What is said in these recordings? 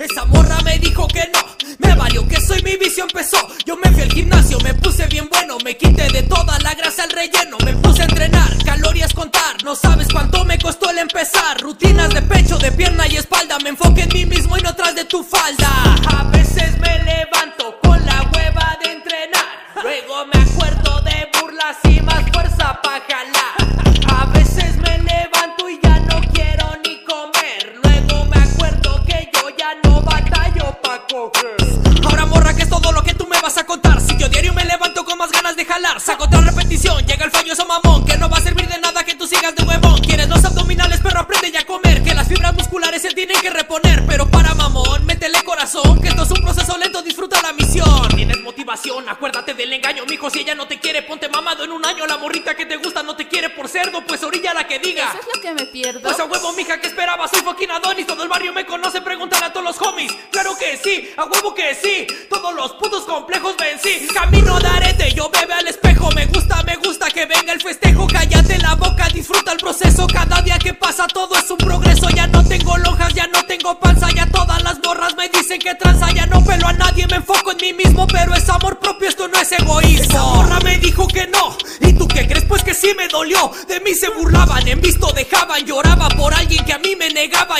Esa morra me dijo que no, me valió que soy mi vicio empezó. Yo me fui al gimnasio, me puse bien bueno, me quité de toda la grasa el relleno, me puse a entrenar, calorías contar, no sabes cuánto me costó el empezar. Rutinas de pecho, de pierna y espalda, me enfoqué en mí mismo y no tras de tu falda. A veces Ahora morra que es todo lo que tú me vas a contar. Si yo diario me levanto con más ganas de jalar Saco otra repetición, llega el fallo mamón Que no va a servir de nada que tú sigas de huevón. Quieres los abdominales pero aprende ya a comer Que las fibras musculares se tienen que reponer. Pero para mamón, métele corazón Proceso lento, disfruta la misión Tienes motivación, acuérdate del engaño Mijo, si ella no te quiere, ponte mamado en un año La morrita que te gusta no te quiere por cerdo Pues orilla la que diga Eso es lo que me pierdo. pues a huevo, mija, que esperaba? Soy fucking Adonis, todo el barrio me conoce, pregúntale a todos los homies. Claro que sí, a huevo que sí, todos los putos complejos vencí. Camino de arete, yo bebe al espejo, me gusta, me gusta que venga el festejo. Cállate la boca, disfruta el proceso. Cada día que pasa todo es un progreso. Ya no tengo lonjas, ya no tengo panza, ya todas las morras me dicen que tranza. Mismo, pero es amor propio, esto no es egoísmo. Esa morra me dijo que no, ¿y tú qué crees? Pues que sí me dolió. De mí se burlaban, en visto dejaban, lloraba por alguien que a mí me negaba.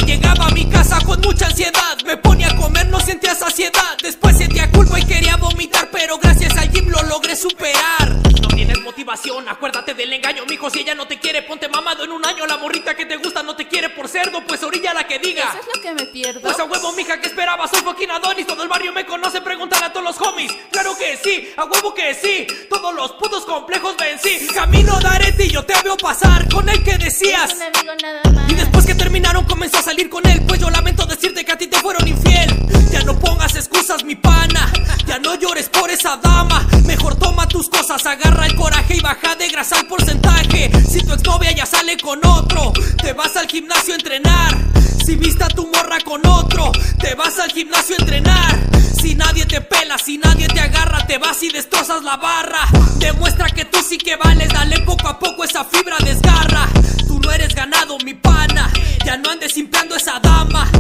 Acuérdate del engaño, mijo. Si ella no te quiere, ponte mamado en un año. La morrita que te gusta no te quiere por cerdo, pues orilla la que diga. Eso es lo que me pierdo. Pues a huevo, mija, que esperaba? Soy fucking Adonis, todo el barrio me conoce, pregúntale a todos los homies. Claro que sí, a huevo que sí, todos los putos complejos vencí. Camino de arete y yo te veo pasar con el que decías. Un amigo nada más. Y después que terminaron comenzó a salir con él Pues yo lamento decirte que a ti te fueron infiel Ya no pongas excusas mi pana Ya no llores por esa dama Mejor toma tus cosas, agarra y baja de grasa el porcentaje Si tu exnovia ya sale con otro Te vas al gimnasio a entrenar Si viste a tu morra con otro Te vas al gimnasio a entrenar Si nadie te pela, si nadie te agarra Te vas y destrozas la barra Demuestra que tú sí que vales Dale poco a poco esa fibra desgarra Tú no eres ganado, mi pana. Ya no andes simpeando esa dama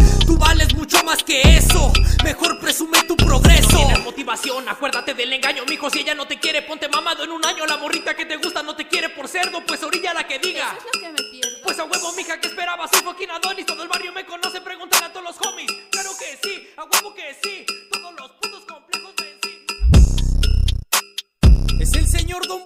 mucho más que eso. Mejor presume tu progreso. No motivación, acuérdate del engaño, mijo. Si ella no te quiere, ponte mamado en un año. La morrita que te gusta no te quiere por cerdo, pues orilla la que diga. Eso es que me pierdo. Pues a huevo, mija, que esperaba? Soy fucking Adonis. Todo el barrio me conoce, preguntan a todos los homies. Claro que sí, a huevo que sí. Todos los putos complejos vencí. Es el señor Don